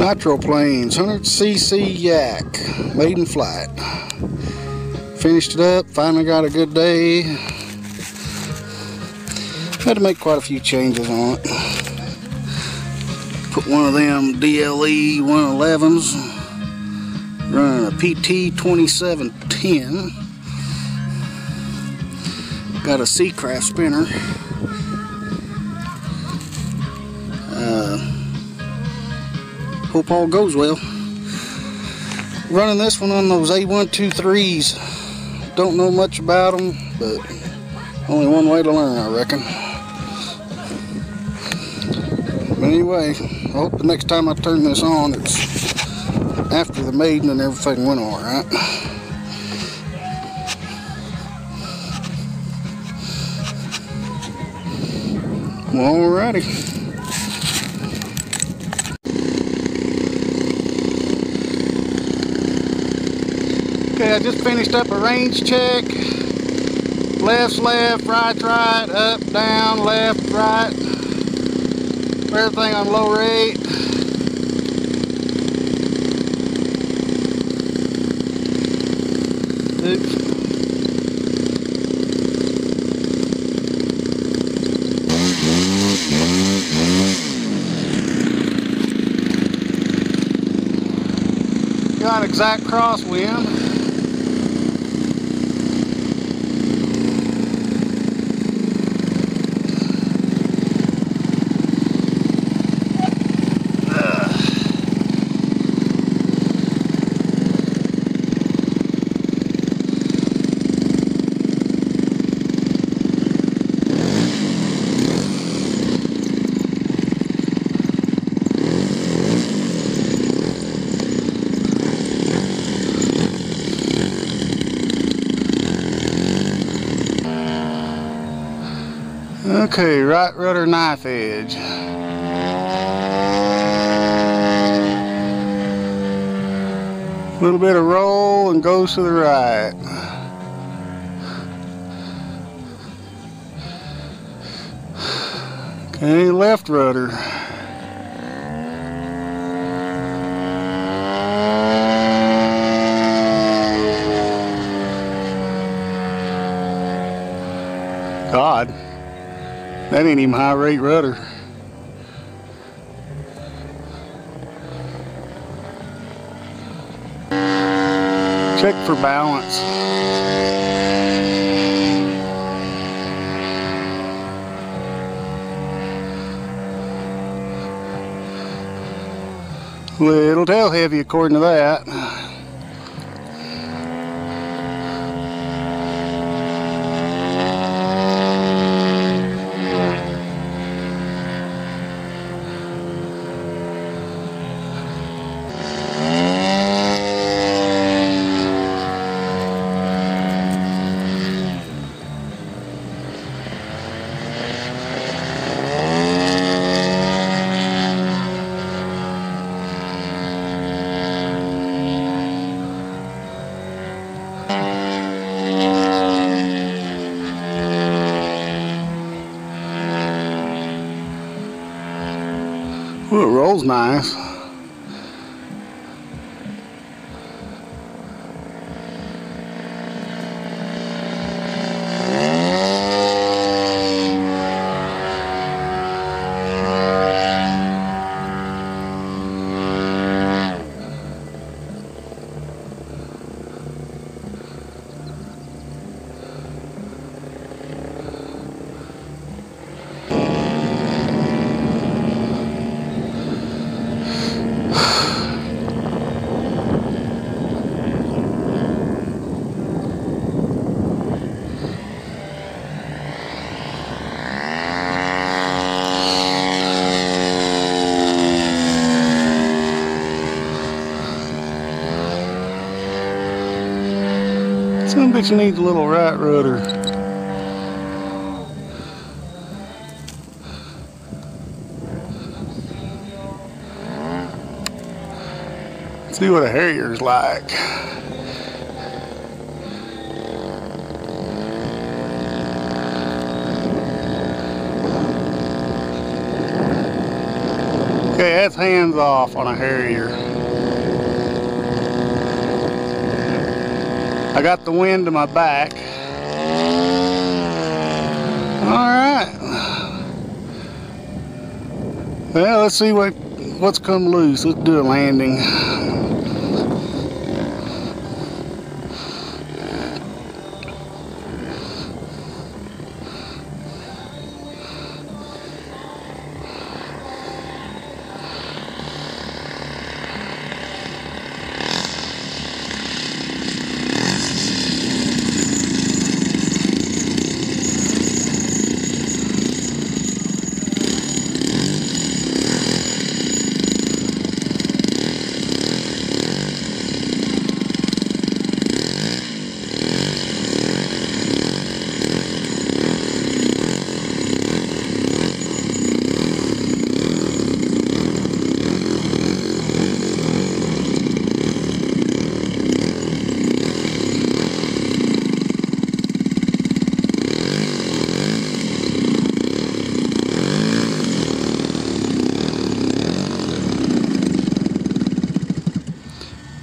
Nitro Planes 100cc yak, maiden flight. Finished it up, finally got a good day. Had to make quite a few changes on it. Put one of them DLE 111s, running a PT 2710. Got a Seacraft spinner. Uh, hope all goes well. Running this one on those A123s. Don't know much about them, but only one way to learn, I reckon. But anyway, I hope the next time I turn this on, it's after the maiden and everything went all right. Alrighty. Okay, I just finished up a range check. Left's left, right's right, up, down, left, right. Everything on low rate. Oops. Got an exact crosswind. Okay, right rudder knife edge. A little bit of roll and goes to the right. Okay, left rudder. God. That ain't even high rate rudder. Check for balance. Little tail heavy according to that. Ooh, it rolls nice. Some bitch needs a little right rudder. See what a Harrier's like. Okay, that's hands off on a Harrier. I got the wind to my back. Alright. Well, let's see what what's come loose. Let's do a landing.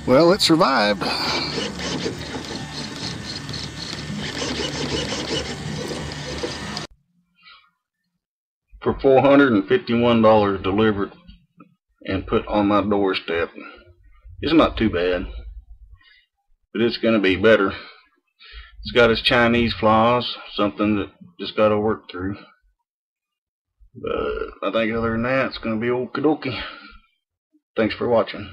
Well, it survived. For $451 delivered and put on my doorstep. It's not too bad. But it's going to be better. It's got its Chinese flaws, something that just got to work through. But I think other than that, it's going to be okie dokie. Thanks for watching.